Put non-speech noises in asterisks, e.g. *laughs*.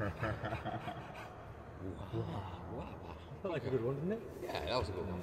wow. *laughs* wow. wow. That like a good one, didn't it? Yeah, that was a good one.